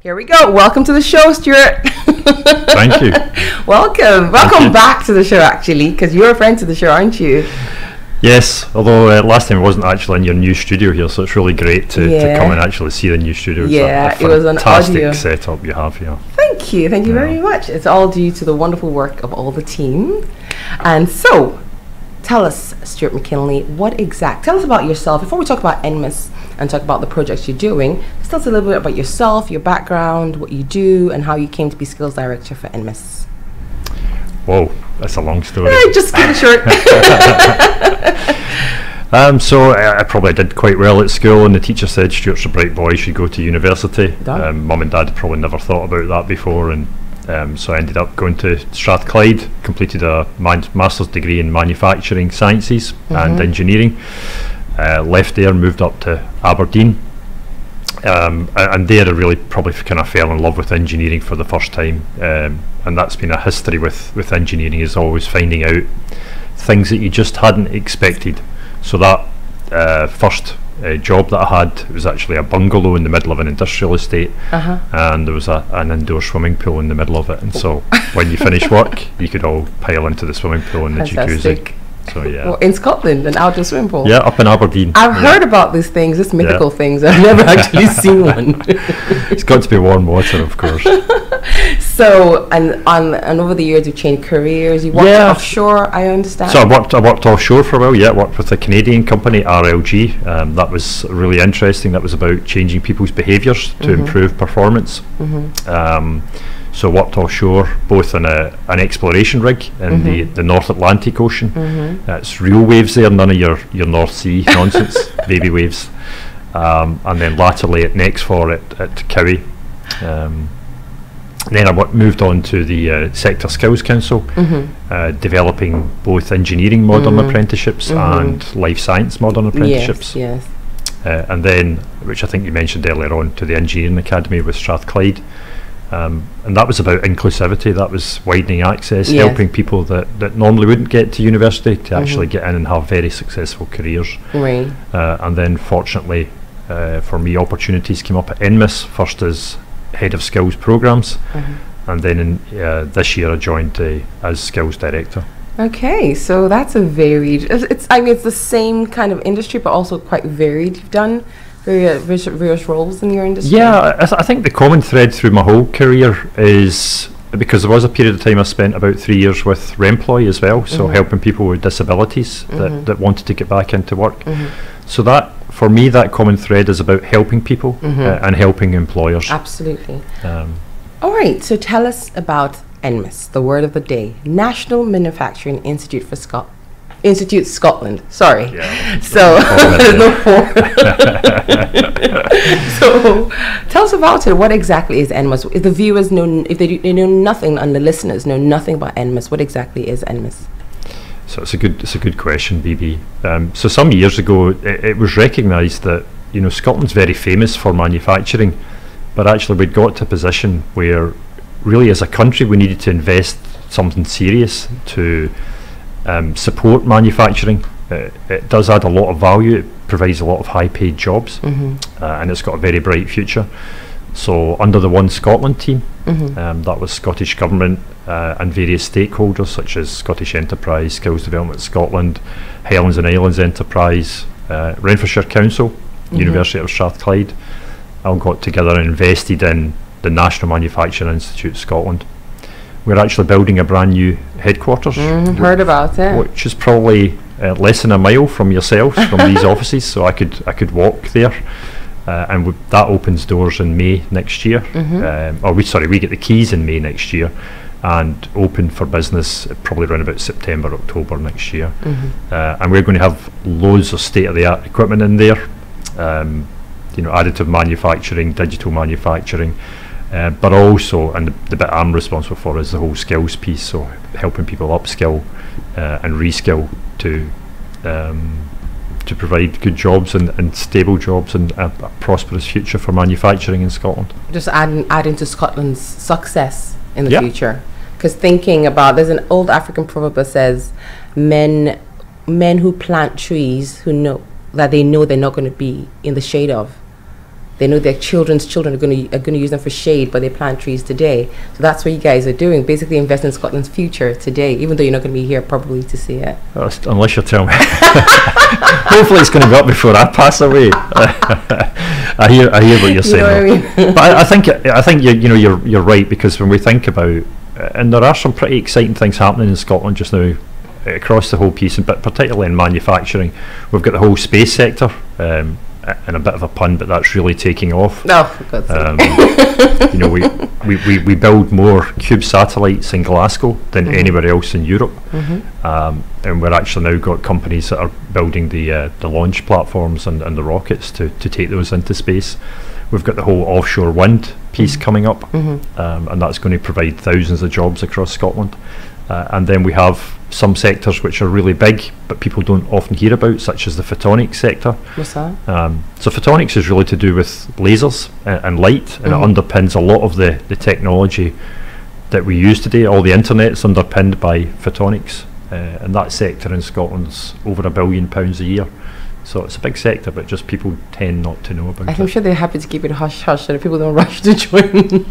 Here we go. Welcome to the show, Stewart. Thank you. Welcome. Welcome you. back to the show, actually, because you're a friend to the show, aren't you? Yes, although uh, last time I wasn't actually in your new studio here, so it's really great to, Yeah. to come and actually see the new studio. It's a- Yeah, a it was an fantastic audio. setup you have here. Thank you. Thank you very much. It's all due to the wonderful work of all the team. And so, tell us, Stewart McKinlay, what exact, tell us about yourself. Before we talk about NMIS and talk about the projects you're doing, just tell us a little bit about yourself, your background, what you do, and how you came to be skills director for NMIS. Whoa, that's a long story. Just keep it short. Um, so I, I probably did quite well at school, and the teacher said Stewart's a bright boy, should go to university. Um, Mum and Dad probably never thought about that before, and um, so I ended up going to Strathclyde, completed a man- master's degree in manufacturing sciences and engineering. Uh, left there, moved up to Aberdeen, um, and there I really probably kind of fell in love with engineering for the first time, um, and that's been a history with with engineering is always finding out things that you just hadn't expected. So that uh, first uh, job that I had it was actually a bungalow in the middle of an industrial estate, Uh-huh. and there was a, an indoor swimming pool in the middle of it. And so when you finish work, you could all pile into the swimming pool in the jacuzzi. So yeah, Well, in Scotland, an outdoor swimming pool. yeah, up in Aberdeen. I've yeah. heard about these things, these mythical things. I've never actually seen one. It's got to be warm water, of course. So, and on and over the years, you've changed careers. You worked Yeah. offshore, I understand. So I worked, I worked offshore for a while. Yeah, worked with a Canadian company, RLG. Um, that was really interesting. That was about changing people's behaviours to improve performance. Um, so worked offshore, both in a, an exploration rig in the, the North Atlantic Ocean. That's real waves there, none of your, your North Sea nonsense, baby waves. Um, and then latterly at Nexfor at, at Cowie. Um, then I wo- moved on to the uh, Sector Skills Council, uh, developing both engineering modern apprenticeships and life science modern apprenticeships. Yes, yes. Uh, and then, which I think you mentioned earlier on, to the Engineering Academy with Strathclyde. Um, and that was about inclusivity, that was widening access, Yes. helping people that, that normally wouldn't get to university to actually get in and have very successful careers. Right. Uh, and then, fortunately uh, for me, opportunities came up at NMIS, first as head of skills programs, and then in, uh, this year I joined uh, as skills director. Okay, so that's a varied. It's, it's I mean, it's the same kind of industry, but also quite varied. You've done various, various, roles in your industry. Yeah, I, I think the common thread through my whole career is because there was a period of time I spent about three years with Remploy as well, so helping people with disabilities that, that wanted to get back into work. So that, for me, that common thread is about helping people uh, and helping employers. Absolutely. Um, All right, so tell us about NMIS, the word of the day, National Manufacturing Institute for Scot Institute Scotland. Sorry. yeah, So, Problem there's there. no four. so, tell us about it. What exactly is NMIS? If the viewers know, if they, do, they know nothing, and the listeners know nothing about NMIS, what exactly is NMIS? So it's a good it's a good question, BB. Um, so some years ago, it, it was recognised that you know Scotland's very famous for manufacturing, but actually we'd got to a position where really as a country we needed to invest something serious to um, support manufacturing. Uh, it does add a lot of value. It provides a lot of high-paid jobs, uh, and it's got a very bright future. So under the One Scotland team, um, that was Scottish Government uh, and various stakeholders such as Scottish Enterprise, Skills Development Scotland, Highlands and Islands Enterprise, uh, Renfrewshire Council, University of Strathclyde, all got together and invested in the National Manufacturing Institute Scotland. We're actually building a brand new headquarters, Mm, heard about it. which is probably uh, less than a mile from yourselves from these offices, so I could I could walk there. Uh, and w- that opens doors in May next year. Um, or we sorry, we get the keys in May next year, and open for business probably around about September October next year. Uh, and we're going to have loads of state of the art equipment in there. Um, you know, additive manufacturing, digital manufacturing, uh, but also, and the, the bit I'm responsible for is the whole skills piece. So helping people upskill uh, and reskill to um, to provide good jobs and, and stable jobs and a, a prosperous future for manufacturing in Scotland. just adding adding to Scotland's success in the Yeah. future. Because thinking about there's an old African proverb that says, "Men, men who plant trees who know that they know they're not going to be in the shade of, They know their children's children are going to are going to use them for shade, but they plant trees today. So that's what you guys are doing. Basically, invest in Scotland's future today, even though you're not going to be here probably to see it. Unless you tell me. Hopefully, it's going to be up before I pass away. I hear, I hear what you're saying. You know what I mean? but I, I think, I think you, you know, you're, you're right because when we think about, and there are some pretty exciting things happening in Scotland just now, uh, across the whole piece, but particularly in manufacturing, we've got the whole space sector. Um, and a bit of a pun, but that's really taking off. No, Um, you know, we, we, we, we build more cube satellites in Glasgow than Mhm. anywhere else in Europe, Mhm. um, and we're actually now got companies that are building the uh, the launch platforms and, and the rockets to, to take those into space. We've got the whole offshore wind piece Mhm. coming up, Mhm. um, and that's going to provide thousands of jobs across Scotland. Uh, and then we have some sectors which are really big, but people don't often hear about, such as the photonics sector. What's that? Um, so photonics is really to do with lasers and, and light, and Mhm. it underpins a lot of the, the technology that we use today. All the internet's underpinned by photonics, uh, and that sector in Scotland's over a billion pounds a year. So it's a big sector, but just people tend not to know about it. I'm sure they're happy to keep it hush hush so that people don't rush to join.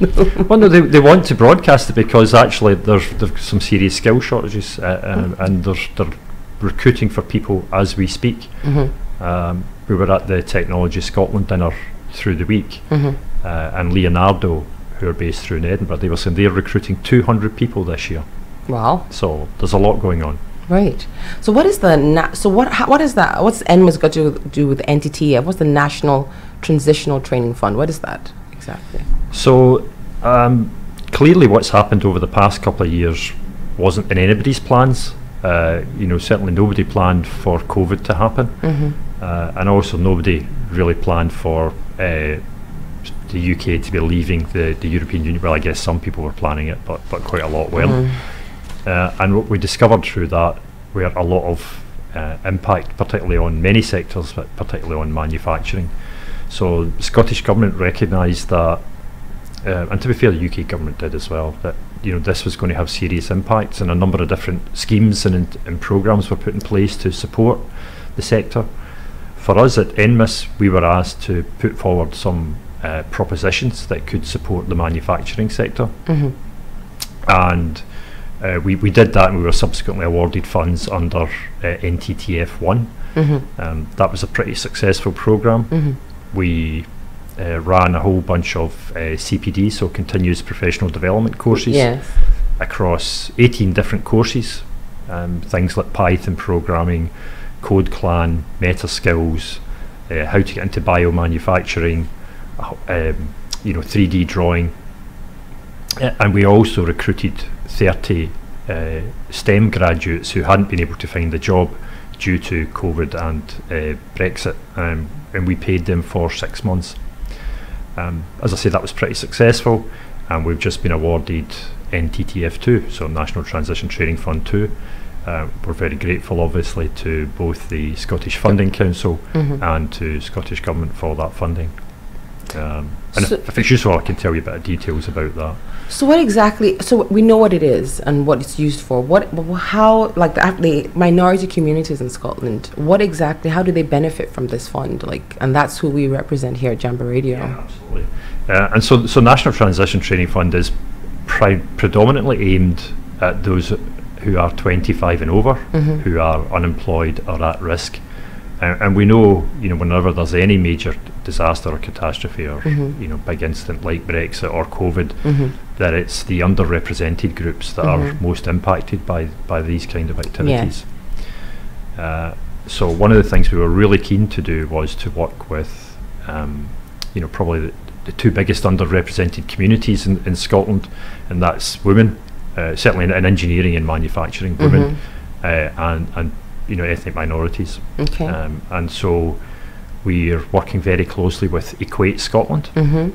Well, no, they, they want to broadcast it because actually there's there's some serious skill shortages, uh, um, and there's they're recruiting for people as we speak. Mhm. Um, we were at the Technology Scotland dinner through the week, Mhm. uh, and Leonardo, who are based through in Edinburgh, they were saying they're recruiting 200 people this year. Wow. So there's a lot going on. Right. So what is the na- so what how, what is that? What's NMIS got to do with NTTF? What's the National Transitional Training Fund? What is that exactly? So um, clearly, what's happened over the past couple of years wasn't in anybody's plans. Uh, you know, certainly nobody planned for COVID to happen, Mm-hmm. uh, and also nobody really planned for uh, the UK to be leaving the, the European Union. Well, I guess some people were planning it, but but quite a lot weren't. Mm-hmm. Uh, and what we discovered through that were a lot of uh, impact, particularly on many sectors, but particularly on manufacturing. So the Scottish Government recognised that, uh, and to be fair, the UK Government did as well, that you know this was going to have serious impacts, and a number of different schemes and, and programmes were put in place to support the sector. For us at NMIS, we were asked to put forward some uh, propositions that could support the manufacturing sector Mm-hmm. and uh, we, we did that and we were subsequently awarded funds under uh, NTTF 1. Mm-hmm. Um, that was a pretty successful program. Mm-hmm. We uh, ran a whole bunch of uh, CPD, so continuous professional development courses, Yes. across 18 different courses. Um, things like Python programming, Code Clan, Meta Skills, uh, how to get into biomanufacturing, uh, um, you know, 3D drawing. And we also recruited 30 uh, STEM graduates who hadn't been able to find a job due to COVID and uh, Brexit, um, and we paid them for six months. Um, as I say, that was pretty successful, and we've just been awarded NTTF2, so National Transition Training Fund 2. Uh, we're very grateful, obviously, to both the Scottish Funding Council Mm-hmm. and to Scottish Government for that funding. Um, and So- if, it's useful, I can tell you a bit of details about that. So what exactly? So we know what it is and what it's used for. What, how, like the, the minority communities in Scotland? What exactly? How do they benefit from this fund? Like, and that's who we represent here at Jambo Radio. absolutely. Uh, and so, so National Transition Training Fund is pri- predominantly aimed at those who are 25 and over, Mhm. who are unemployed or at risk. Uh, and we know, you know, whenever there's any major disaster or catastrophe or Mhm. you know big incident like Brexit or COVID, Mm-hmm. that it's the underrepresented groups that are Mhm. most impacted by by these kind of activities. Uh, so one of the things we were really keen to do was to work with, um, you know, probably the, the two biggest underrepresented communities in, in Scotland, and that's women, uh, certainly in, in engineering and manufacturing, women, uh, and and you know ethnic minorities, Okay. um, and so we are working very closely with Equate Scotland mm-hmm.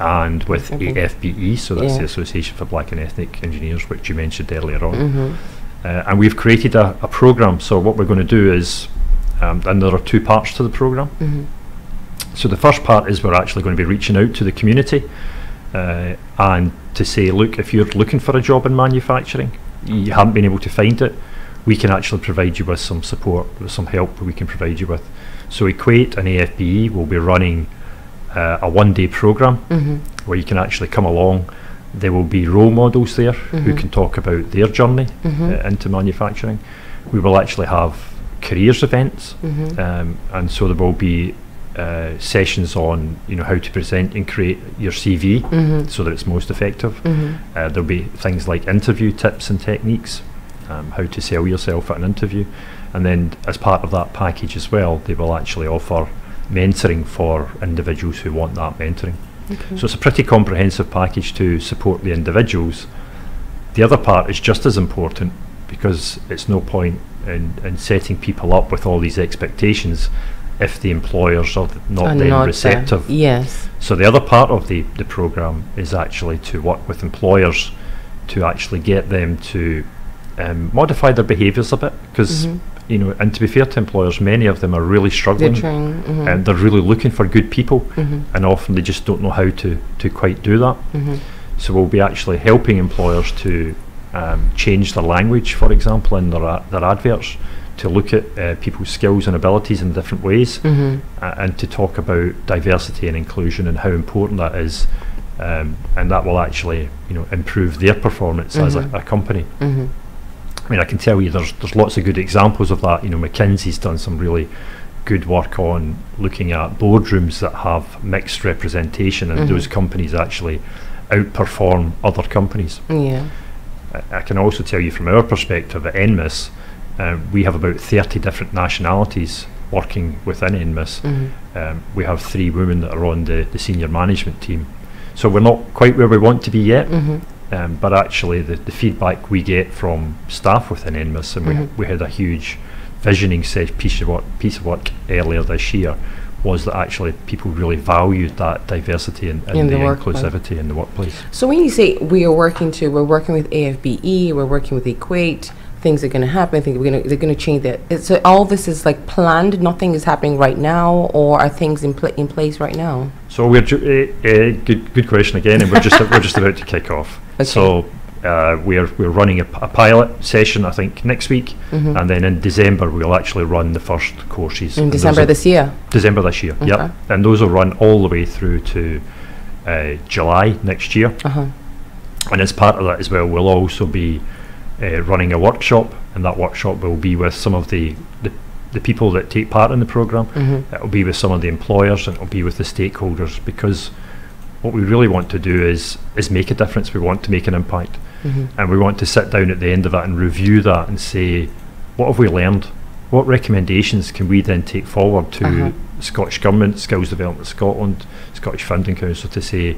and with Okay. AFBE, so that's the Association for Black and Ethnic Engineers, which you mentioned earlier on. Mm-hmm. Uh, and we've created a, a program. So what we're going to do is, um, and there are two parts to the program. Mm-hmm. So the first part is we're actually going to be reaching out to the community uh, and to say, look, if you're looking for a job in manufacturing, you haven't been able to find it, we can actually provide you with some support, with some help we can provide you with. So Equate and AFBE will be running uh, a one day program Mm-hmm. where you can actually come along. There will be role models there who Mhm. can talk about their journey Mm-hmm. uh, into manufacturing. We will actually have careers events, Mm-hmm. um, and so there will be uh, sessions on you know how to present and create your CV Mm-hmm. so that it's most effective. Mm-hmm. Uh, there'll be things like interview tips and techniques, um, how to sell yourself at an interview, and then as part of that package as well, they will actually offer mentoring for individuals who want that mentoring. Okay. So it's a pretty comprehensive package to support the individuals. The other part is just as important because it's no point in, in setting people up with all these expectations if the employers are th- not Are then not, uh, receptive. yes. So the other part of the, the program is actually to work with employers to actually get them to um, modify their behaviours a bit because Mhm. You know and to be fair to employers many of them are really They're struggling trying. Mm-hmm. and they're really looking for good people mm-hmm. and often they just don't know how to, to quite do that Mm-hmm. so we'll be actually helping employers to um, change their language for example in their, a- their adverts to look at uh, people's skills and abilities in different ways Mm-hmm. uh, and to talk about diversity and inclusion and how important that is, um, and that will actually, you know, improve their performance as a, Mhm. a company. Mm-hmm. I mean, I can tell you there's there's lots of good examples of that. You know, McKinsey's done some really good work on looking at boardrooms that have mixed representation, and Mhm. those companies actually outperform other companies. Yeah. I, I can also tell you from our perspective at NMIS, uh, we have about 30 different nationalities working within NMIS. Mm-hmm. Um, we have three women that are on the, the senior management team. So we're not quite where we want to be yet, Mm-hmm. Um, but actually the, the feedback we get from staff within NMIS, and Mhm. we, we had a huge visioning set piece of work, piece of work earlier this year, was that actually people really valued that diversity and, and In the, the inclusivity in the workplace. So when you say we are working to, we're working with AFBE, we're working with Equate, things are going to happen. I think we're going to they're going to change that. It's- So all this is like planned. Nothing is happening right now, or are things in pla in place right now? So we're ju- uh, uh, good good question again, and we're just we're just about to kick off. Okay. So uh, we're we're running a pilot session I think next week, Mhm. and then in December we'll actually run the first courses. in December this year. December this year. Okay. Yep, and those will run all the way through to uh, July next year. Uh huh. And as part of that as well, we'll also be uh, running a workshop, and that workshop will be with some of the, the, the people that take part in the program. Mm-hmm. It'll be with some of the employers, and it'll be with the stakeholders, because what we really want to do is is make a difference. We want to make an impact, Mm-hmm. and we want to sit down at the end of that and review that and say, what have we learned? What recommendations can we then take forward to Uh-huh. Scottish Government, Skills Development Scotland, Scottish Funding Council to say,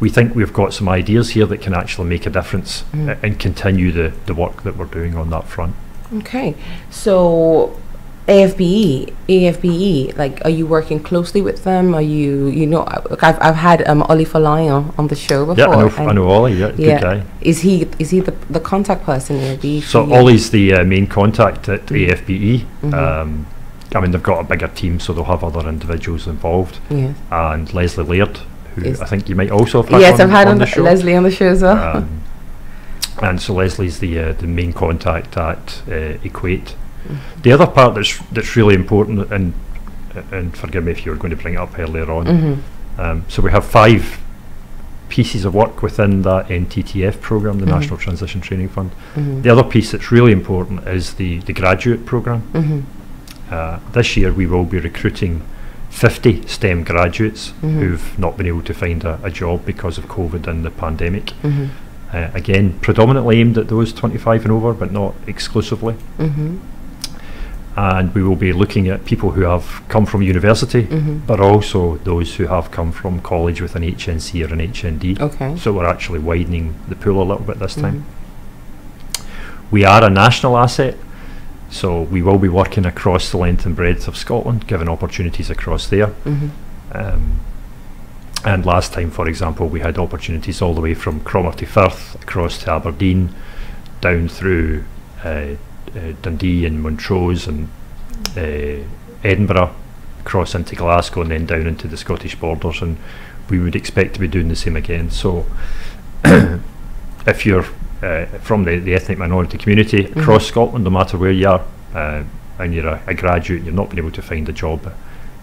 we think we've got some ideas here that can actually make a difference a- and continue the, the work that we're doing on that front. Okay. So AFBE, AFBE, like, are you working closely with them? Are you, you know, I've, I've had um, Oli Falayan on the show before. Yeah, I know, I know Ollie, yeah, good yeah. guy. Is he is he the, the contact person in AFBE? So? Ollie's the uh, main contact at. AFBE. Mhm. Um, I mean, they've got a bigger team, so they'll have other individuals involved. Yes. And Leslie Laird, who Is- I think you might also have had Yes, on, I've had on on the show. Leslie on the show as well. Um, and so Leslie's the uh, the main contact at uh, Equate. Mm-hmm. The other part that's that's really important, and and forgive me if you were going to bring it up earlier on. mm-hmm. Um, so we have five pieces of work within that NTTF program, the Mhm. National Transition Training Fund. Mm-hmm. The other piece that's really important is the the graduate program. Mm-hmm. Uh, this year we will be recruiting 50 STEM graduates Mhm. who've not been able to find a, a job because of COVID and the pandemic. Mm-hmm. Uh, again, predominantly aimed at those 25 and over, but not exclusively. Mm-hmm. And we will be looking at people who have come from university, Mm-hmm. but also those who have come from college with an HNC or an HND. Okay. So we're actually widening the pool a little bit this time. Mhm. We are a national asset, so we will be working across the length and breadth of Scotland, giving opportunities across there. Mm-hmm. Um, and last time, for example, we had opportunities all the way from Cromarty Firth across to Aberdeen, down through uh, uh, Dundee and Montrose and uh, Edinburgh, across into Glasgow, and then down into the Scottish borders. And we would expect to be doing the same again. So, if you're uh, from the, the ethnic minority community Mhm. across Scotland, no matter where you are, and you're a, a graduate, and you've not been able to find a job,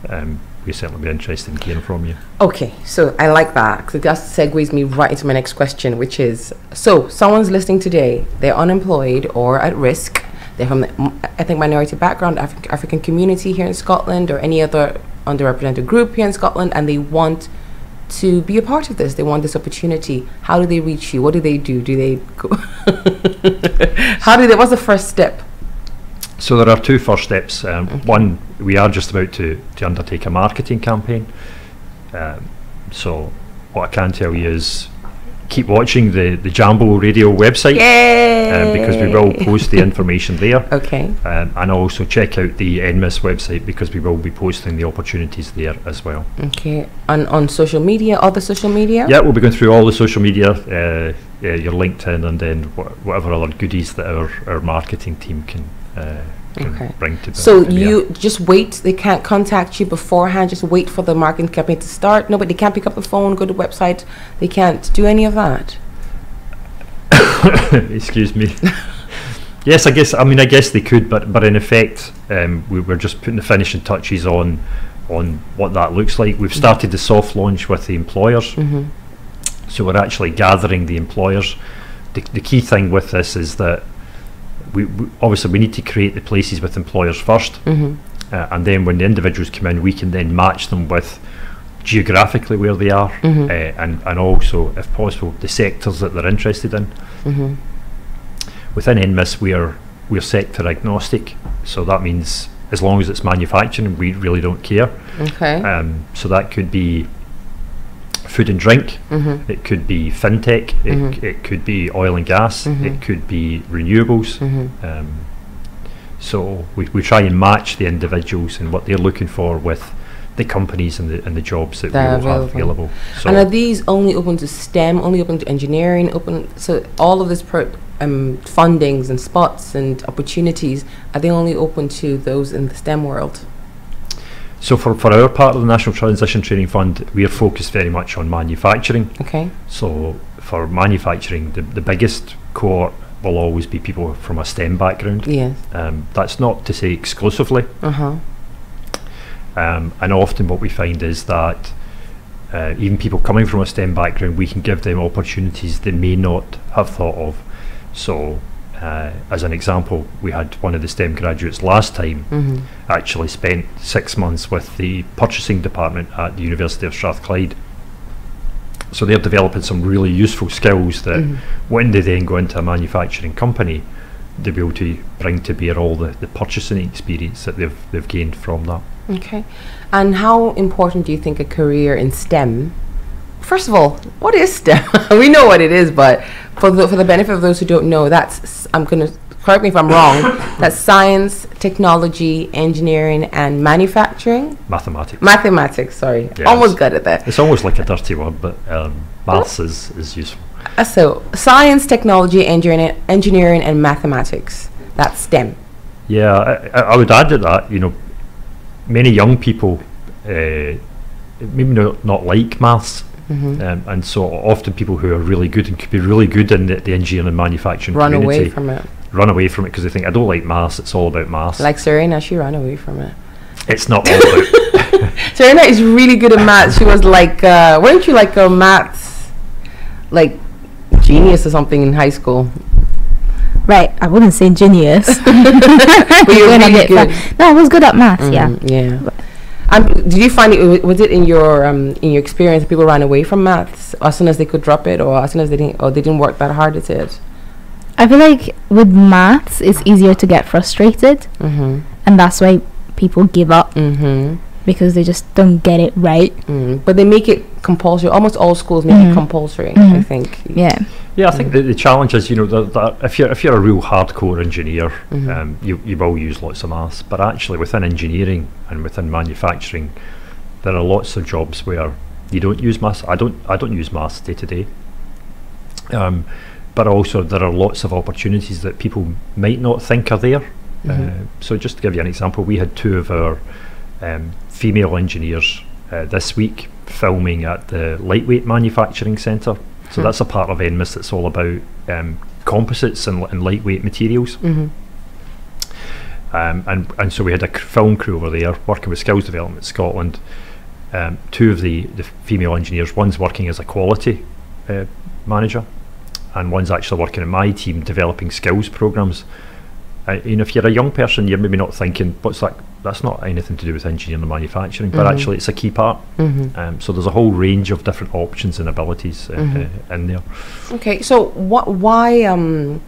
um, we'd certainly be interested in hearing from you. Okay, so I like that because that segues me right into my next question, which is: so someone's listening today, they're unemployed or at risk. They're from the ethnic minority background, Afri- African community here in Scotland, or any other underrepresented group here in Scotland, and they want to be a part of this. They want this opportunity. How do they reach you? What do they do? Do they go? How do they? What's the first step? So there are two first steps. Um, One, we are just about to, to undertake a marketing campaign. Um, so what I can tell you is keep watching the, the Jambo Radio website um, because we will post the information there. Okay. Um, and also check out the NMIS website because we will be posting the opportunities there as well. Okay. And on social media, other social media. Yeah, we'll be going through all the social media, uh, uh, your LinkedIn, and then wh- whatever other goodies that our, our marketing team can, uh, can Okay. bring to So you just wait. They can't contact you beforehand. Just wait for the marketing campaign to start. No, but they can't pick up the phone, go to the website. They can't do any of that. Excuse me. yes, I guess. I mean, I guess they could, but but in effect, um, we were just putting the finishing touches on on what that looks like. We've started the soft launch with the employers, Mm-hmm. so we're actually gathering the employers. The, the key thing with this is that we, we obviously we need to create the places with employers first, Mm-hmm. uh, and then when the individuals come in, we can then match them with geographically where they are, Mhm. uh, and and also, if possible, the sectors that they're interested in Mm-hmm. within NMIS we are we're sector agnostic, so that means as long as it's manufacturing, we really don't care. Okay. Um, so that could be food and drink, mm-hmm. it could be fintech, it, Mhm. c- it could be oil and gas, Mhm. it could be renewables. Mm-hmm. Um, so we, we try and match the individuals and what they're looking for with the companies and the and the jobs that That we will have available. available. So And are these only open to STEM? Only open to engineering? Open so all of this pro, um, fundings and spots and opportunities are they only open to those in the STEM world? So for, for our part of the National Transition Training Fund, we are focused very much on manufacturing. Okay. So for manufacturing, the, the biggest cohort will always be people from a STEM background. Yes. Um, that's not to say exclusively, Uh huh. um, and often what we find is that uh, even people coming from a STEM background, we can give them opportunities they may not have thought of. So, uh, as an example, we had one of the STEM graduates last time Mm-hmm. actually spent six months with the purchasing department at the University of Strathclyde. So they're developing some really useful skills that Mhm. when they then go into a manufacturing company, they'll be able to bring to bear all the, the purchasing experience that they've they've gained from that. Okay. And how important do you think a career in STEM? First of all, what is STEM? we know what it is, but for the for the benefit of those who don't know, that's I'm going to correct me if I'm wrong. that's science, technology, engineering, and manufacturing. Mathematics. Mathematics. Sorry, Yes. almost got it there. it's almost like a dirty word, but um, maths is, is useful. Uh, so science, technology, engineering, engineering, and mathematics. That's STEM. Yeah, I, I I would add to that, you know, many young people uh, maybe not, not like maths, hmm um, and so often people who are really good and could be really good in the, the engineering and manufacturing Run community away from it. run away from it because they think I don't like maths. It's all about maths. Like Serena, she ran away from it. it's not all about. Serena is really good at maths. She was like, uh, weren't you like a maths, like genius or something in high school? Right, I wouldn't say genius. But you're really good. fun- No, I was good at maths. Yeah. Mhm, yeah. Um, did you find it? Was it in your um, in your experience that people ran away from maths as soon as they could drop it, or as soon as they didn't, or they didn't work that hard at it? I feel like with maths, it's easier to get frustrated, Mm-hmm. and that's why people give up Mm-hmm. Because they just don't get it right. Mm. But they make it compulsory. Almost all schools make it Mhm. compulsory. I Mhm. think. Yeah. yeah, I think the, the challenge is, you know, that, that if you're if you're a real hardcore engineer, Mhm. um, you you will use lots of maths. But actually, within engineering and within manufacturing, there are lots of jobs where you don't use maths. I don't I don't use maths day to day. Um, but also there are lots of opportunities that people might not think are there. Mhm. Uh, so just to give you an example, we had two of our um, female engineers uh, this week filming at the Lightweight Manufacturing Centre. So Hmm. that's a part of NMIS that's all about um, composites and, and lightweight materials. Mm-hmm. Um, and, and so we had a film crew over there working with Skills Development Scotland. Um, two of the, the female engineers, one's working as a quality uh, manager, and one's actually working in my team developing skills programs. Uh, you know, if you're a young person, you're maybe not thinking, what's that? That's not anything to do with engineering or manufacturing, but Mhm. actually it's a key part. Mm-hmm. Um, so there's a whole range of different options and abilities uh, Mhm. uh, in there. Okay, so what? Why? Um,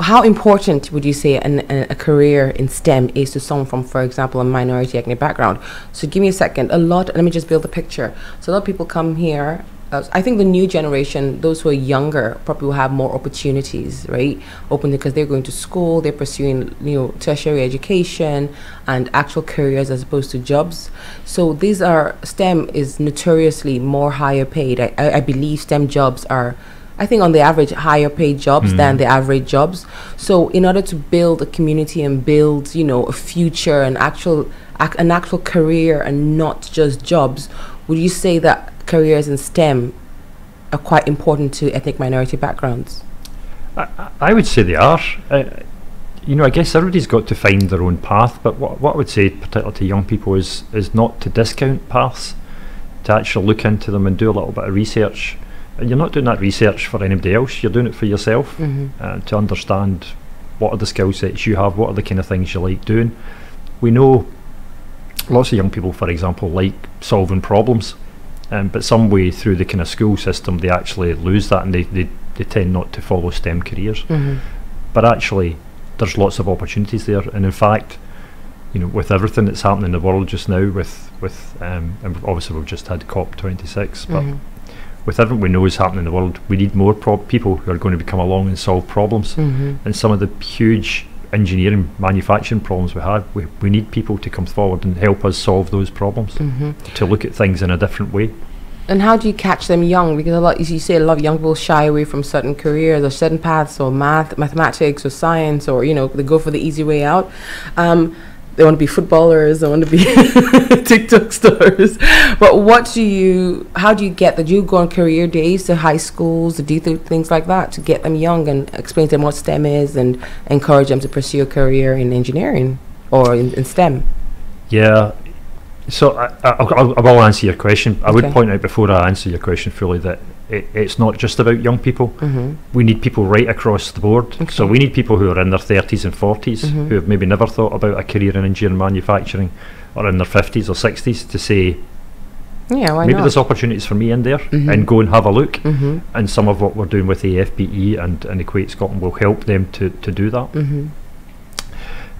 how important would you say an, a, a career in STEM is to someone from, for example, a minority ethnic background? So give me a second. A lot. Let me just build a picture. So a lot of people come here. Uh, I think the new generation, those who are younger, probably will have more opportunities, right? Open because they're going to school, they're pursuing, you know, tertiary education and actual careers as opposed to jobs. So these are STEM is notoriously more higher paid. I, I, I believe STEM jobs are I think on the average higher paid jobs than Mm. the average jobs. So in order to build a community and build, you know, a future and actual ac- an actual career and not just jobs, would you say that careers in STEM are quite important to ethnic minority backgrounds? I, I- would say they are. Uh, you know, I guess everybody's got to find their own path. But what, what I would say, particularly to young people, is is not to discount paths, to actually look into them and do a little bit of research. And you're not doing that research for anybody else. You're doing it for yourself Mm-hmm. uh, to understand what are the skill sets you have, what are the kind of things you like doing. We know lots of young people, for example, like solving problems, um, but some way through the kind of school system, they actually lose that and they, they, they tend not to follow STEM careers Mm-hmm. but actually there's lots of opportunities there and in fact you know with everything that's happening in the world just now with with um, and obviously we've just had COP26 but Mhm. with everything we know is happening in the world we need more prob- people who are going to come along and solve problems Mm-hmm. and some of the huge engineering manufacturing problems we have we, we need people to come forward and help us solve those problems Mm-hmm. to look at things in a different way And how do you catch them young? Because a lot, as you say, a lot of young people shy away from certain careers or certain paths or math, mathematics or science, or you know, they go for the easy way out. Um, they want to be footballers. They want to be TikTok stars. But what do you? How do you get that? You go on career days to high schools? Do you do things like that to get them young and explain to them what STEM is and encourage them to pursue a career in engineering or in, in STEM? Yeah. So I, I, I'll, I will answer your question. I would point out before I answer your question fully that it, it's not just about young people. Mm-hmm. We need people right across the board. So we need people who are in their 30s and 40s Mhm. who have maybe never thought about a career in engineering manufacturing or in their 50s or 60s to say, Yeah, why maybe not? there's opportunities for me in there Mhm. and go and have a look. mm-hmm. And some of what we're doing with the FBE and, and Equate Scotland will help them to, to do that. Mm-hmm.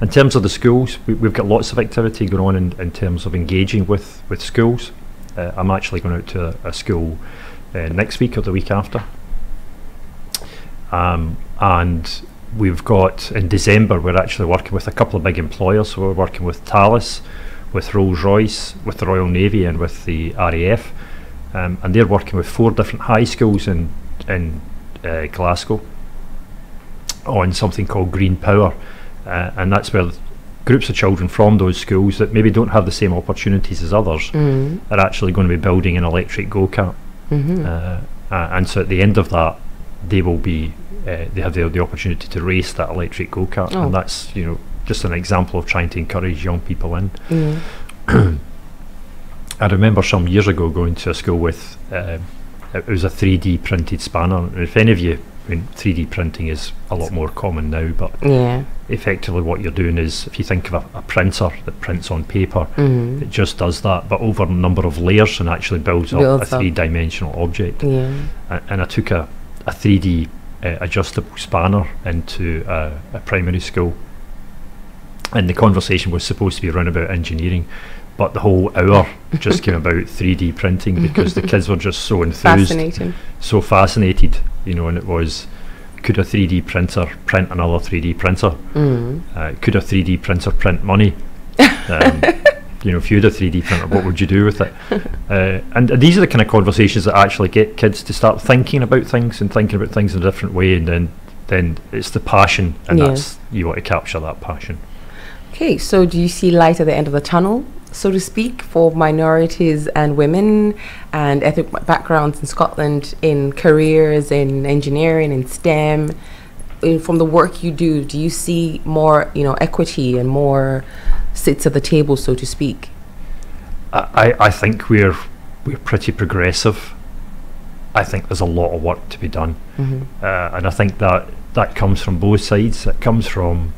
In terms of the schools, we, we've got lots of activity going on in, in terms of engaging with, with schools. Uh, I'm actually going out to a, a school uh, next week or the week after. Um, and we've got in December, we're actually working with a couple of big employers. So we're working with Thales, with Rolls Royce, with the Royal Navy, and with the RAF. Um, and they're working with four different high schools in, in uh, Glasgow on something called Green Power uh, and that's where groups of children from those schools that maybe don't have the same opportunities as others Mm-hmm. are actually going to be building an electric go-kart Mm-hmm. uh, and so at the end of that they will be uh, they have the, the opportunity to race that electric go-kart Oh. and that's you know just an example of trying to encourage young people in Mm-hmm. I remember some years ago going to a school with uh, it was a 3D printed spanner if any of you I mean 3D printing is a lot more common now but Yeah. effectively what you're doing is if you think of a, a printer that prints on paper Mm-hmm. it just does that but over a number of layers and actually builds, up a three-dimensional object Yeah. A- and I took a, a 3D uh, adjustable spanner into a, a primary school and the conversation was supposed to be around about engineering but the whole hour just came about 3D printing because the kids were just so enthused Fascinating. so fascinated you know and it was could a 3D printer print another 3D printer Mm. uh, could a 3D printer print money? Um, you know, if you had a 3D printer, what would you do with it? Uh, and these are the kind of conversations that actually get kids to start thinking about things and thinking about things in a different way, and then then it's the passion, and Yeah. that's you want to capture that passion. Okay, so do you see light at the end of the tunnel, so to speak, for minorities and women and ethnic backgrounds in Scotland in careers in engineering in STEM? uh, from the work you do, do you see more, you know, equity and more sits at the table, so to speak? I, I think we're we're pretty progressive. I think there's a lot of work to be done, hmm uh, and I think that that comes from both sides. It comes from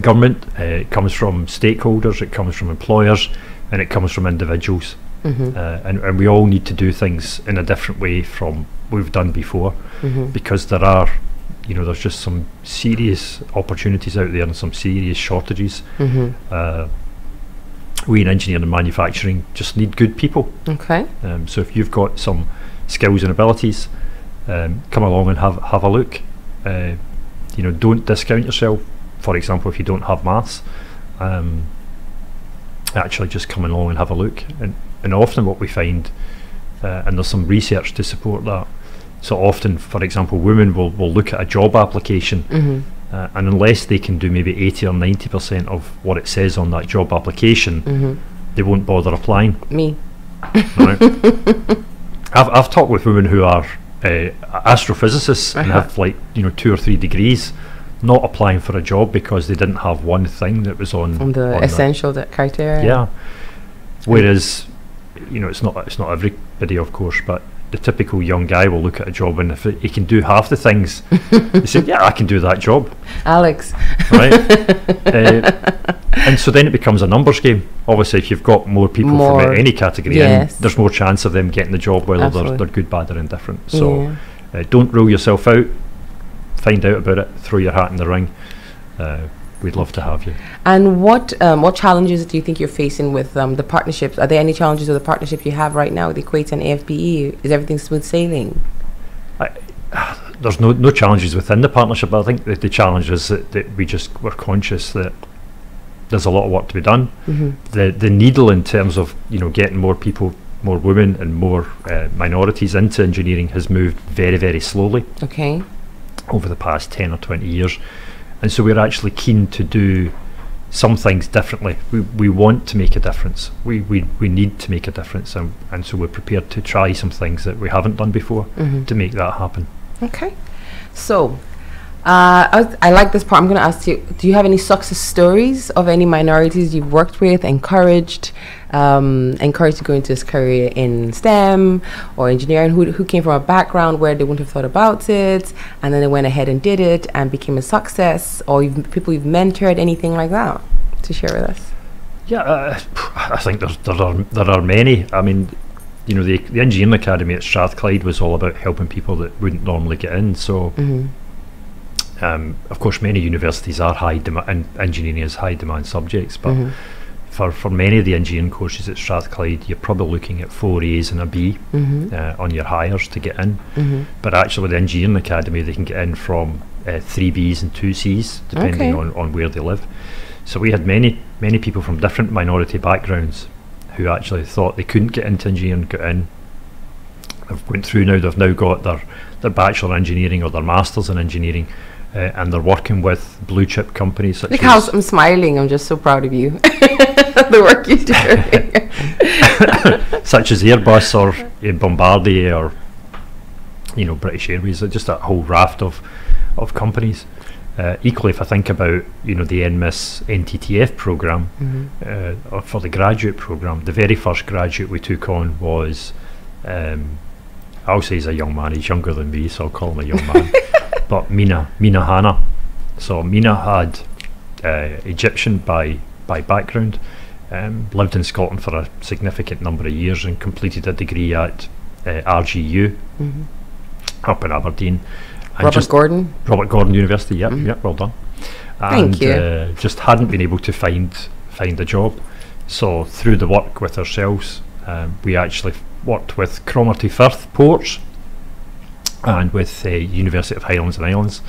government, uh, it comes from stakeholders, it comes from employers, and it comes from individuals. hmm Uh, and, and we all need to do things in a different way from we've done before, hmm because there are, you know, there's just some serious opportunities out there and some serious shortages. hmm Uh, we in engineering and manufacturing just need good people. Okay. Um, so if you've got some skills and abilities, um, come along and have have a look. Uh, you know, don't discount yourself. For example, if you don't have maths, um, actually just come along and have a look. And and often what we find, uh, and there's some research to support that. So often, for example, women will, will look at a job application, hmm uh, and unless they can do maybe 80 or 90 percent of what it says on that job application, hmm they won't bother applying. Me. Right. I've, I've talked with women who are uh, astrophysicists and Uh-huh. have like you know two or three degrees, not applying for a job because they didn't have one thing that was on, On the on essential that criteria. yeah. Whereas, you know, it's not it's not everybody, of course, but the typical young guy will look at a job and if he can do half the things, he said, "Yeah, I can do that job." Alex. right? uh, and so then it becomes a numbers game. Obviously, if you've got more people More, from any category yes. in, there's more chance of them getting the job, whether they're, they're good, bad, or indifferent. So yeah. uh, don't rule yourself out. Find out about it. Throw your hat in the ring. Uh, we'd love to have you. And what um, what challenges do you think you're facing with um, the partnerships? Are there any challenges with the partnership you have right now with Equate and AFBE? Is everything smooth sailing? There's no no challenges within the partnership. But I think that the challenge is that, that we just we're conscious that there's a lot of work to be done. hmm the the needle in terms of you know getting more people, more women, and more uh, minorities into engineering has moved very very slowly Okay. Over the past ten or twenty years, and so we're actually keen to do some things differently. We we want to make a difference. We we, we need to make a difference, and and so we're prepared to try some things that we haven't done before hmm to make that happen. Okay. So, uh, I, was- I like this part. I'm going to ask you do you have any success stories of any minorities you've worked with, encouraged, um, encouraged to go into this career in STEM or engineering, who, who came from a background where they wouldn't have thought about it and then they went ahead and did it and became a success, or you've, people you've mentored, anything like that to share with us? Yeah, uh, I think there's, there are there are many. I mean, you know, the the engineering academy at Strathclyde was all about helping people that wouldn't normally get in. So, hmm um, of course, many universities are high demand, and engineering is high demand subjects. But hmm for for many of the engineering courses at Strathclyde, you're probably looking at four A's and a B hmm uh, on your Highers to get in. hmm But actually, with the engineering academy, they can get in from uh, three B's and two C's, depending Okay. on, on where they live. So we had many many people from different minority backgrounds who actually thought they couldn't get into engineering, got in. They've went through now. They've now got their their bachelor in engineering or their masters in engineering, uh, and they're working with blue chip companies such Look how as I'm smiling. I'm just so proud of you. the work you're doing. such as Airbus or uh, Bombardier or you know British Airways, just a whole raft of of companies. Uh, equally, if I think about you know the NMIS NTTF program Mhm. uh, or for the graduate program, the very first graduate we took on was, um, I'll say he's a young man. He's younger than me, so I'll call him a young man. but Mina Mina Hanna. So Mina had uh, Egyptian by by background, um, lived in Scotland for a significant number of years, and completed a degree at uh, RGU Mhm. up in Aberdeen. And Robert Gordon. Robert Gordon University. Yep, Mhm. yep, well done. Thank and, you. Uh, just hadn't been able to find find a job, so through the work with ourselves, um, we actually worked with Cromarty Firth Ports and with uh, University of Highlands and Islands,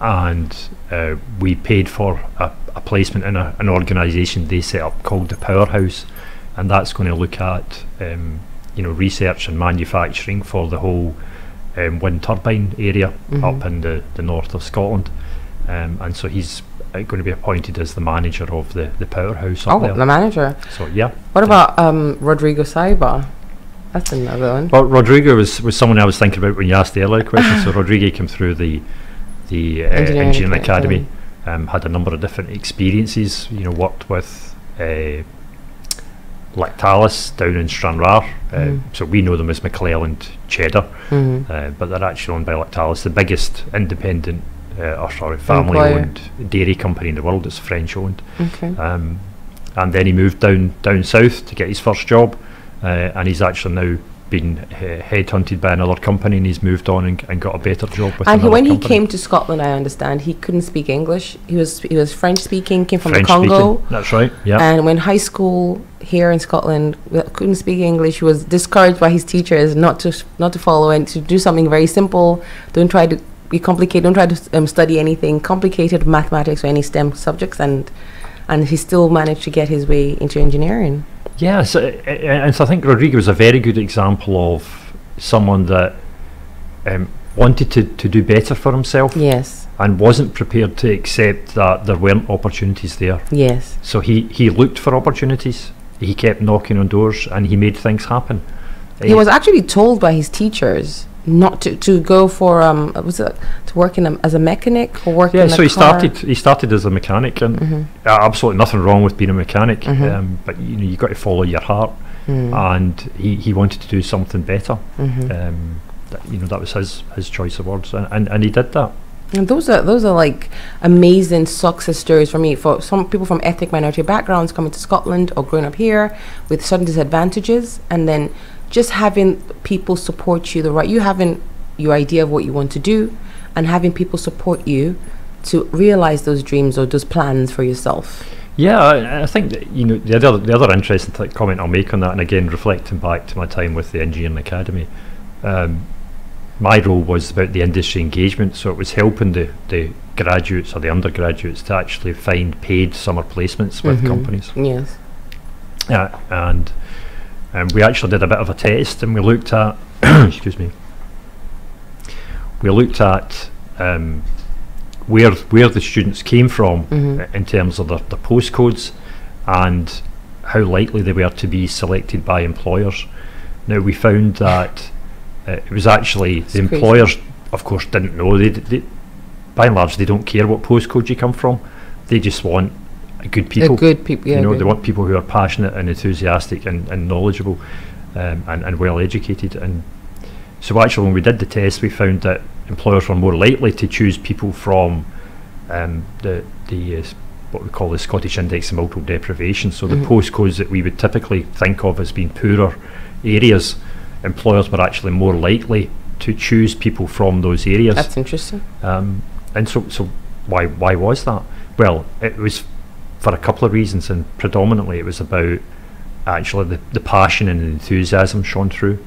and uh, we paid for a, a placement in a, an organisation they set up called the Powerhouse, and that's going to look at um, you know research and manufacturing for the whole um, wind turbine area Mhm. up in the, the north of Scotland, um, and so he's uh, going to be appointed as the manager of the, the powerhouse Oh, there. the manager. So yeah. What about um, Rodrigo Saiba? That's another one. Well, Rodrigo was, was someone I was thinking about when you asked the earlier question. so Rodrigo came through the the uh, Engineering engineering, Academy. Um, had a number of different experiences. You know, worked with uh, Lactalis down in Stranraer. Uh, Mm. So we know them as McLelland Cheddar, Mhm. uh, but they're actually owned by Lactalis, the biggest independent, uh, or sorry, family-owned dairy company in the world. It's French-owned. Okay. Um, and then he moved down down south to get his first job, and he's actually now been uh, headhunted by another company, and he's moved on and, and got a better job with And when he came to Scotland, I understand he couldn't speak English. He was he was French speaking, came from French the Congo. speaking. That's right. Yeah. And when high school here in Scotland couldn't speak English, he was discouraged by his teachers not to not to follow and to do something very simple. Don't try to be complicated. Don't try to um, study anything complicated, mathematics or any STEM subjects. And and he still managed to get his way into engineering. Yeah, so, uh, uh, and so I think Rodrigo was a very good example of someone that um, wanted to, to do better for himself Yes, and wasn't prepared to accept that there weren't opportunities there. yes, So he, he looked for opportunities, he kept knocking on doors, and he made things happen. he was actually told by his teachers not to, to go for um was it to work in a, as a mechanic or work Yeah, in a so he started. He started as a mechanic, and Mhm. uh, absolutely nothing wrong with being a mechanic. Mhm. Um, but you know, you got to follow your heart, Mm. and he, he wanted to do something better. Mhm. Um, that, you know, that was his his choice of words, and, and, and he did that. And those are those are like amazing success stories for me. For some people from ethnic minority backgrounds coming to Scotland or growing up here with certain disadvantages, and then just having people support you the right you having your idea of what you want to do, and having people support you to realize those dreams or those plans for yourself. Yeah, I, I think that, you know the other the other interesting th- comment I'll make on that, and again reflecting back to my time with the engineering academy, um, my role was about the industry engagement, so it was helping the, the graduates or the undergraduates to actually find paid summer placements with Mhm. companies. Yes. Uh, and um, we actually did a bit of a test, and we looked at excuse me, we looked at um, where where the students came from Mhm. uh, in terms of their, their postcodes and how likely they were to be selected by employers. Now we found that uh, it was actually It's the crazy. employers, of course, didn't know. They, they, by and large, they don't care what postcode you come from. They just want good people. They're good people. Yeah, you know, they want people who are passionate and enthusiastic and, and knowledgeable um, and, and well educated. And so, actually, when we did the test, we found that employers were more likely to choose people from um, the the uh, what we call the Scottish Index of Multiple Deprivation. So Mhm. the postcodes that we would typically think of as being poorer areas, employers were actually more likely to choose people from those areas. That's interesting. Um, and so, so why why was that? Well, it was for a couple of reasons, and predominantly it was about actually the, the passion and enthusiasm shone through.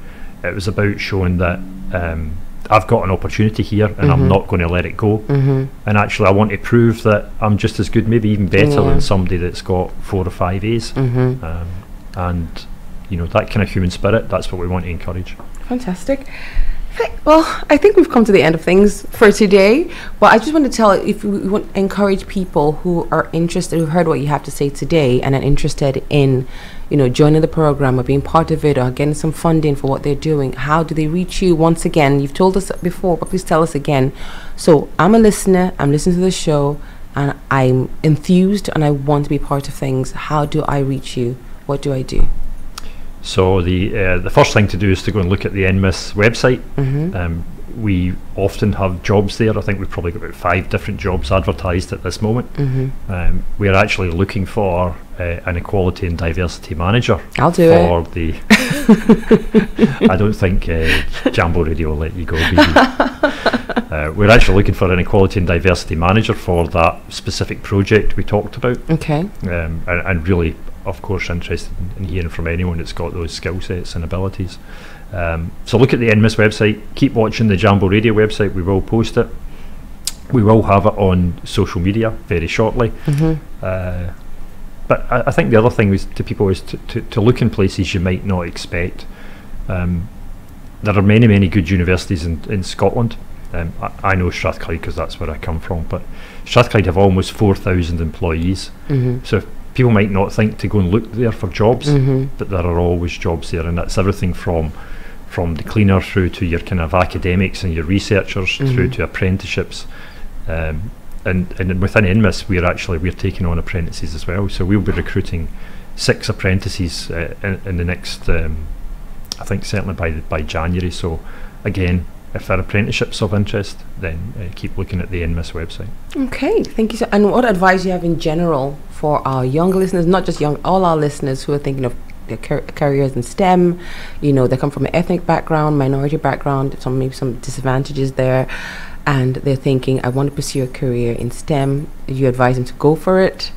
It was about showing that um, I've got an opportunity here, and Mhm. I'm not going to let it go. Mm-hmm. And actually, I want to prove that I'm just as good, maybe even better Yeah. than somebody that's got four or five A's. Mm-hmm. Um, and you know that kind of human spirit. That's what we want to encourage. Fantastic. Well, I think we've come to the end of things for today. But I just want to tell if we want encourage people who are interested, who heard what you have to say today, and are interested in, you know, joining the program or being part of it or getting some funding for what they're doing. How do they reach you? Once again, you've told us before, but please tell us again. So I'm a listener. I'm listening to the show, and I'm enthused, and I want to be part of things. How do I reach you? What do I do? So the uh, the first thing to do is to go and look at the NMIS website. Mm-hmm. Um, we often have jobs there. I think we've probably got about five different jobs advertised at this moment. mm-hmm. Um, we're actually looking for uh, an equality and diversity manager I'll do it. for the. I don't think uh, Jambo Radio will let you go. Uh, we're actually looking for an equality and diversity manager for that specific project we talked about, Okay. um, and, and really, of course, interested in, in hearing from anyone that's got those skill sets and abilities. Um, so look at the NMIS website. Keep watching the Jambo Radio website. We will post it. We will have it on social media very shortly. Mm-hmm. Uh, but I, I think the other thing is to people is to, to, to look in places you might not expect. Um, there are many, many good universities in, in Scotland. Um, I, I know Strathclyde because that's where I come from, but Strathclyde have almost 4,000 employees. Mm-hmm. So people might not think to go and look there for jobs, Mm-hmm. but there are always jobs there, and that's everything from from the cleaner through to your kind of academics and your researchers through Mhm. to apprenticeships. Um, and, and within NMIS, we're actually we're taking on apprentices as well. So we'll be recruiting six apprentices uh, in, in the next, um, I think certainly by by January. So again, if there are apprenticeships of interest, then uh, keep looking at the NMIS website. Okay, thank you. So, and what advice do you have in general for our young listeners, not just young, all our listeners who are thinking of their car- careers in STEM? You know, they come from an ethnic background, minority background, some maybe some disadvantages there, and they're thinking, I want to pursue a career in STEM. Do you advise them to go for it?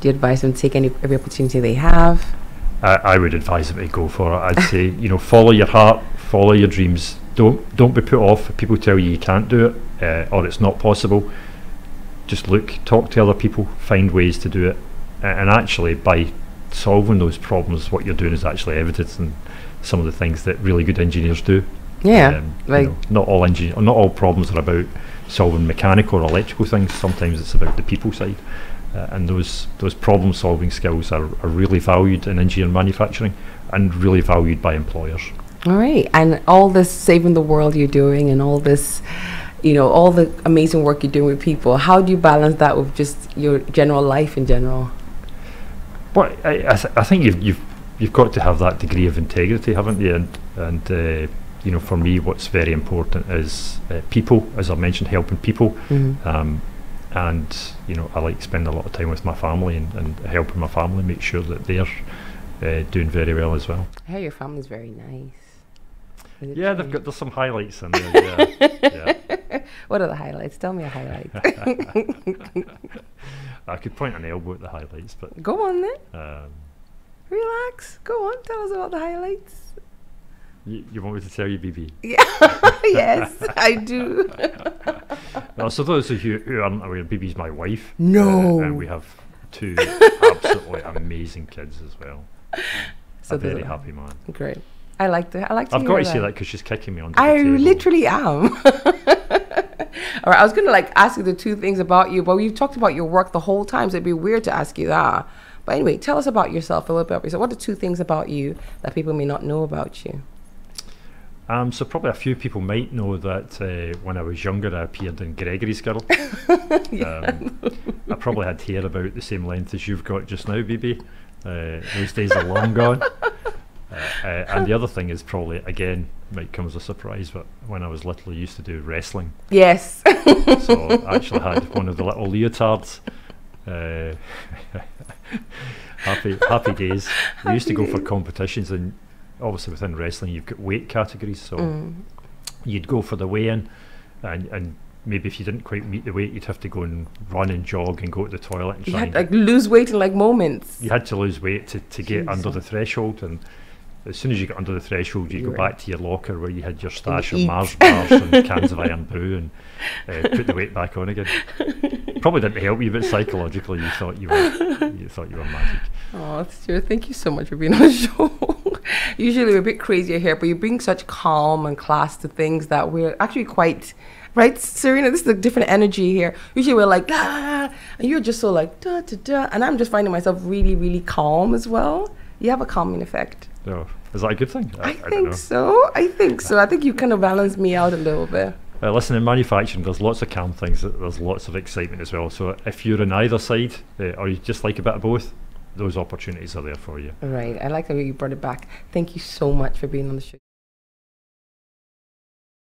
Do you advise them to take any every opportunity they have? I, I would advise them to go for it. I'd say, you know, follow your heart, follow your dreams. Don't don't be put off people tell you you can't do it uh, or it's not possible. Just look, talk to other people, find ways to do it, and actually by solving those problems, what you're doing is actually evidencing some of the things that really good engineers do. Yeah, Um, you know, not all engineer, not all problems are about solving mechanical or electrical things. Sometimes it's about the people side, uh, and those those problem solving skills are, are really valued in engineering manufacturing and really valued by employers. All right. And all this saving the world you're doing and all this, you know, all the amazing work you're doing with people, how do you balance that with just your general life in general? Well, I, I, th- I think you've, you've you've got to have that degree of integrity, haven't you? And and uh, you know, for me, what's very important is uh, people, as I mentioned, helping people. Mm-hmm. Um, and you know, I like spending a lot of time with my family and, and helping my family make sure that they're uh, doing very well as well. I hear your family's very nice. Yeah, they've got there's some highlights in there. Yeah, yeah. What are the highlights? Tell me a highlight. I could point an elbow at the highlights, but Go on then. um, Relax. Go on. Tell us about the highlights. you, you want me to tell you, BB? Yeah. yes, I do. Well, so those of you who aren't aware, BB's my wife. No. uh, and we have two absolutely amazing kids as well. So a very happy man. Great. I like to. I like to. I've got to say that because she's kicking me on. I literally am. All right, I was gonna like ask you the two things about you, but we've talked about your work the whole time, so it'd be weird to ask you that. But anyway, tell us about yourself a little bit. Yourself. What are two things about you that people may not know about you? Um, so probably a few people might know that uh, when I was younger, I appeared in Gregory's Girl. um, I probably had hair about the same length as you've got just now, BB. Uh, those days are long gone. Uh, uh, and the other thing is probably again might come as a surprise, but when I was little, I used to do wrestling. Yes. So I actually had one of the little leotards. Uh, happy happy days. We used to go for competitions, and obviously within wrestling, you've got weight categories. So Mm. you'd go for the weigh-in, and and maybe if you didn't quite meet the weight, you'd have to go and run and jog and go to the toilet and You try. had and like lose weight in like moments. you had to lose weight to, to get under the threshold and as soon as you got under the threshold you You go back to your locker where you had your stash of. Mars bars and cans of Irn-Bru and uh, put the weight back on again probably didn't help you but psychologically you thought you were you thought you were magic Oh, Stewart, thank you so much for being on the show. Usually we're a bit crazier here, but you bring such calm and class to things that we're actually quite right, Serena. This is a different energy here. Usually we're like, ah, and you're just so like da da da, and I'm just finding myself really, really calm as well. You have a calming effect. So is that a good thing I, don't think know. so. I think so. I think you kind of balance me out a little bit. Uh, listen, in manufacturing, there's lots of calm things. There's lots of excitement as well. So if you're on either side, uh, or you just like a bit of both, those opportunities are there for you. Right. I like the way you brought it back. Thank you so much for being on the show.